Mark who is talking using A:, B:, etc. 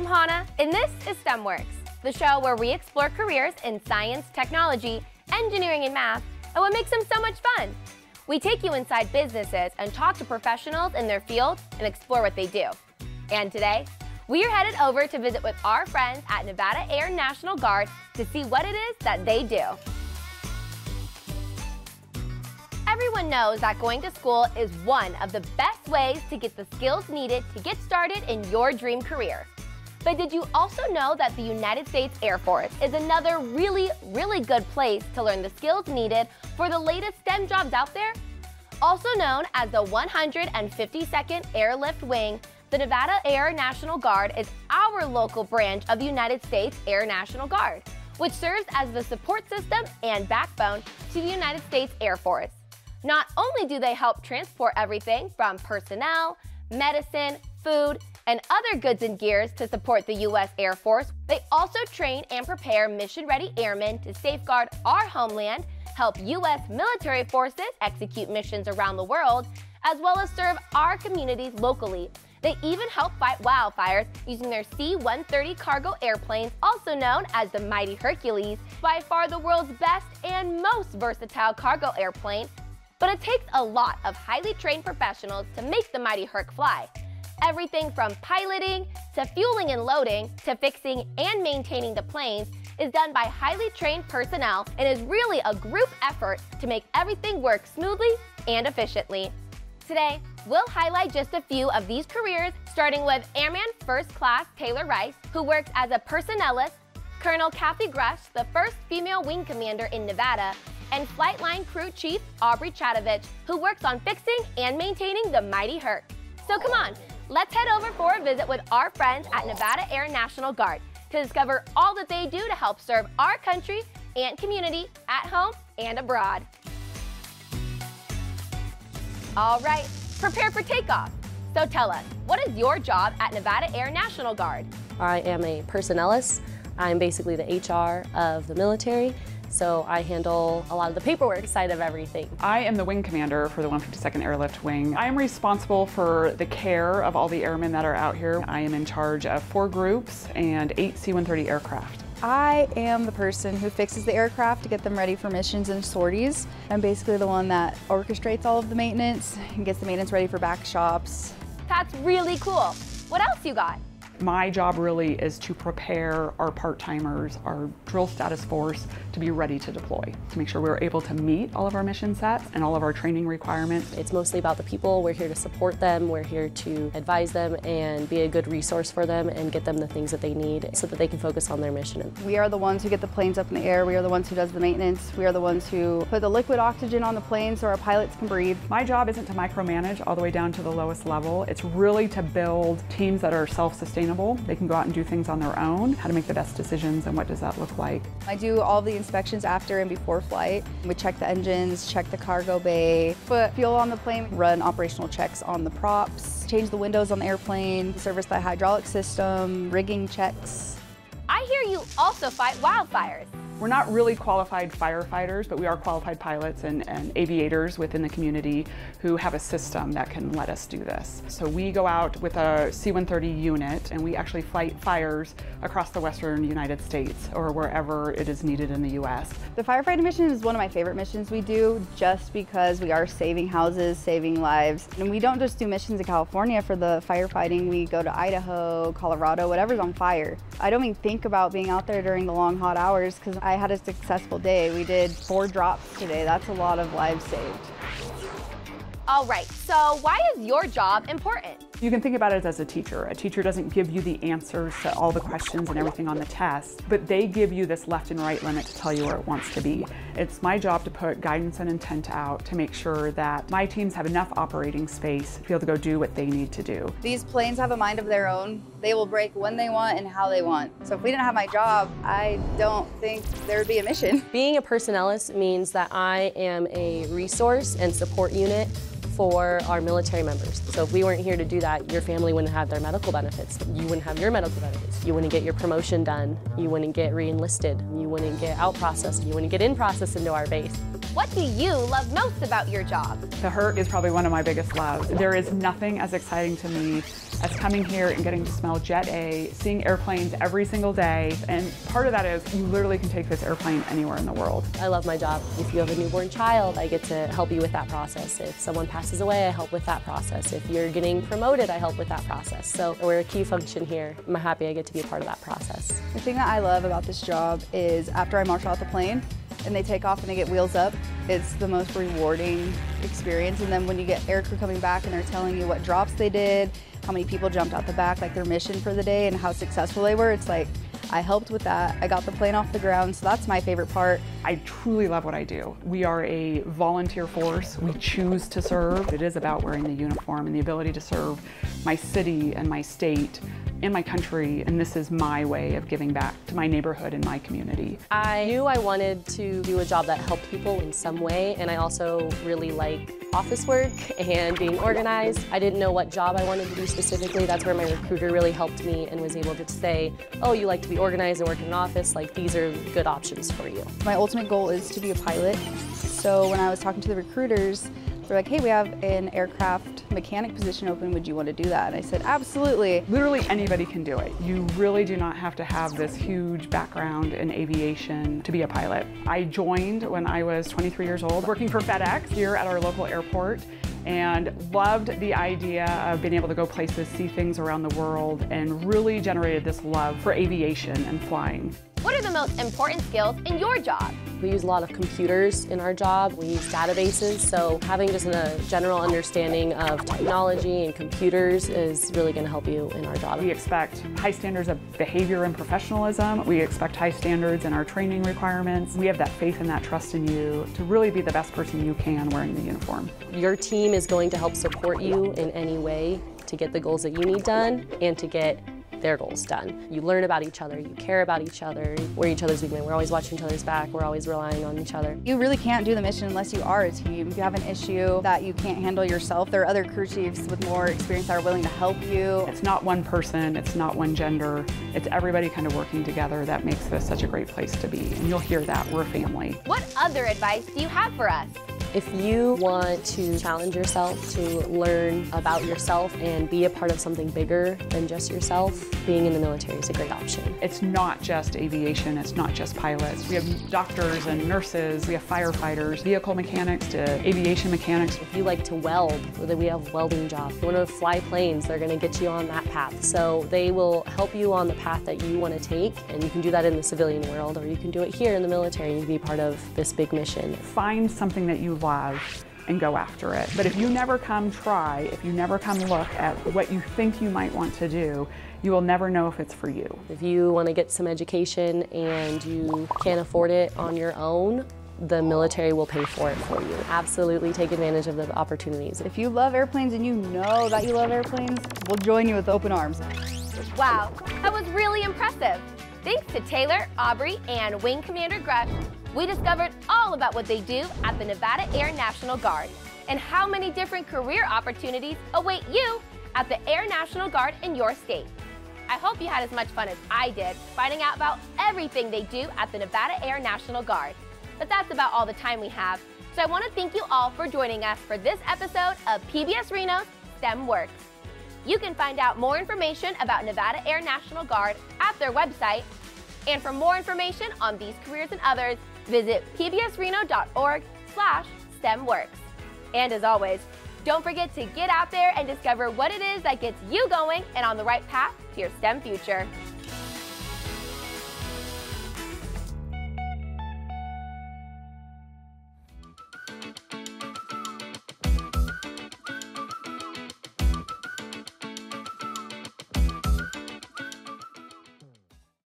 A: I'm Hannah, and this is STEMWorks, the show where we explore careers in science, technology, engineering, and math, and what makes them so much fun. We take you inside businesses and talk to professionals in their field and explore what they do. And today, we are headed over to visit with our friends at Nevada Air National Guard to see what it is that they do. Everyone knows that going to school is one of the best ways to get the skills needed to get started in your dream career. But did you also know that the United States Air Force is another really, really good place to learn the skills needed for the latest STEM jobs out there? Also known as the 152nd Airlift Wing, the Nevada Air National Guard is our local branch of the United States Air National Guard, which serves as the support system and backbone to the United States Air Force. Not only do they help transport everything from personnel, medicine, food, and other goods and gears to support the U.S. Air Force, they also train and prepare mission ready airmen to safeguard our homeland, help U.S. military forces execute missions around the world, as well as serve our communities locally. They even help fight wildfires using their C 130 cargo airplanes, also known as the Mighty Hercules, by far the world's best and most versatile cargo airplane. But it takes a lot of highly trained professionals to make the Mighty Herc fly. Everything from piloting to fueling and loading to fixing and maintaining the planes is done by highly trained personnel and is really a group effort to make everything work smoothly and efficiently. Today, we'll highlight just a few of these careers, starting with Airman First Class Taylor Rice, who works as a personnelist, Colonel Kathy Grush, the first female wing commander in Nevada, and Flight Line Crew Chief Aubrey Chatovich, who works on fixing and maintaining the Mighty Herc. So come on, let's head over for a visit with our friends at Nevada Air National Guard to discover all that they do to help serve our country and community at home and abroad. All right, prepare for takeoff. So tell us, what is your job at Nevada Air National Guard?
B: I am a personnelist. I'm basically the HR of the military, so I handle a lot of the paperwork side of everything.
C: I am the wing commander for the 152nd Airlift Wing. I am responsible for the care of all the airmen that are out here. I am in charge of four groups and eight C-130 aircraft.
D: I am the person who fixes the aircraft to get them ready for missions and sorties. I'm basically the one that orchestrates all of the maintenance and gets the maintenance ready for back shops.
A: That's really cool. What else you got?
C: My job really is to prepare our part-timers, our drill status force, to be ready to deploy, to make sure we're able to meet all of our mission sets and all of our training requirements.
B: It's mostly about the people. We're here to support them. We're here to advise them and be a good resource for them and get them the things that they need so that they can focus on their mission.
D: We are the ones who get the planes up in the air. We are the ones who does the maintenance. We are the ones who put the liquid oxygen on the plane so our pilots can breathe.
C: My job isn't to micromanage all the way down to the lowest level. It's really to build teams that are self-sustainable they can go out and do things on their own, how to make the best decisions and what does that look like.
D: I do all the inspections after and before flight. We check the engines, check the cargo bay, put fuel on the plane, run operational checks on the props, change the windows on the airplane, service the hydraulic system, rigging checks.
A: I hear you also fight wildfires.
C: We're not really qualified firefighters, but we are qualified pilots and, and, aviators within the community who have a system that can let us do this. So we go out with a C-130 unit and we actually fight fires across the western United States or wherever it is needed in the U.S.
D: The firefighting mission is one of my favorite missions we do just because we are saving houses, saving lives. And we don't just do missions in California for the firefighting. We go to Idaho, Colorado, whatever's on fire. I don't even think about being out there during the long hot hours because I had a successful day. We did four drops today. That's a lot of lives saved.
A: All right, so why is your job important?
C: You can think about it as a teacher. A teacher doesn't give you the answers to all the questions and everything on the test, but they give you this left and right limit to tell you where it wants to be. It's my job to put guidance and intent out to make sure that my teams have enough operating space to be able to go do what they need to do.
D: These planes have a mind of their own. They will break when they want and how they want. So if we didn't have my job, I don't think there would be a mission.
B: Being a personnelist means that I am a resource and support unit for our military members. So if we weren't here to do that, your family wouldn't have their medical benefits. You wouldn't have your medical benefits. You wouldn't get your promotion done. You wouldn't get re-enlisted. You wouldn't get out processed. You wouldn't get in processed into our base.
A: What do you love most about your job?
C: The Herc is probably one of my biggest loves. There is nothing as exciting to me as coming here and getting to smell Jet A, seeing airplanes every single day. And part of that is you literally can take this airplane anywhere in the world.
B: I love my job. If you have a newborn child, I get to help you with that process. If someone passes away, I help with that process. If you're getting promoted, I help with that process. So we're a key function here. I'm happy I get to be a part of that process.
D: The thing that I love about this job is after I marshal out the plane and they take off and they get wheels up, it's the most rewarding experience. And then when you get aircrew coming back and they're telling you what drops they did, how many people jumped out the back, like their mission for the day and how successful they were, it's like, I helped with that. I got the plane off the ground, so that's my favorite part.
C: I truly love what I do. We are a volunteer force. We choose to serve. It is about wearing the uniform and the ability to serve my city and my state and my country, and this is my way of giving back to my neighborhood and my community.
B: I knew I wanted to do a job that helped people in some way, and I also really like office work and being organized. I didn't know what job I wanted to do specifically. That's where my recruiter really helped me and was able to say, oh, you like to be organized and work in an office, like these are good options for you.
D: My ultimate goal is to be a pilot. So when I was talking to the recruiters, they're like, hey, we have an aircraft mechanic position open. Would you want to do that? And I said, absolutely.
C: Literally anybody can do it. You really do not have to have this huge background in aviation to be a pilot. I joined when I was 23 years old, working for FedEx here at our local airport and loved the idea of being able to go places, see things around the world, and really generated this love for aviation and flying.
A: What are the most important skills in your job?
B: We use a lot of computers in our job. We use databases, so having just a general understanding of technology and computers is really going to help you in our job.
C: We expect high standards of behavior and professionalism. We expect high standards in our training requirements. We have that faith and that trust in you to really be the best person you can wearing the uniform.
B: Your team is going to help support you in any way to get the goals that you need done and to get their goals done. You learn about each other, you care about each other, we're each other's weak We're always watching each other's back, we're always relying on each other.
D: You really can't do the mission unless you are a team. If you have an issue that you can't handle yourself, there are other crew chiefs with more experience that are willing to help you.
C: It's not one person, it's not one gender, it's everybody kind of working together that makes this such a great place to be. And you'll hear that, we're a family.
A: What other advice do you have for us?
B: If you want to challenge yourself to learn about yourself and be a part of something bigger than just yourself, being in the military is a great option.
C: It's not just aviation, it's not just pilots. We have doctors and nurses, we have firefighters, vehicle mechanics to aviation mechanics.
B: If you like to weld, we have welding jobs. If you want to fly planes, they're going to get you on that path. So they will help you on the path that you want to take, and you can do that in the civilian world, or you can do it here in the military and be part of this big mission.
C: Find something that you love and go after it. But if you never come try, if you never come look at what you think you might want to do, you will never know if it's for you.
B: If you want to get some education and you can't afford it on your own, the military will pay for it for you. Absolutely take advantage of the opportunities.
D: If you love airplanes and you know that you love airplanes, we'll join you with open arms.
A: Wow, that was really impressive. Thanks to Taylor, Aubrey, and Wing Commander Grush, we discovered all about what they do at the Nevada Air National Guard and how many different career opportunities await you at the Air National Guard in your state. I hope you had as much fun as I did finding out about everything they do at the Nevada Air National Guard. But that's about all the time we have, so I want to thank you all for joining us for this episode of PBS Reno's STEM Works. You can find out more information about Nevada Air National Guard at their website. And for more information on these careers and others, visit pbsreno.org slash stemworks. And as always, don't forget to get out there and discover what it is that gets you going and on the right path to your STEM future.